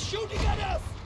shooting at us!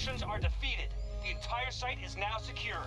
Russians are defeated. The entire site is now secure.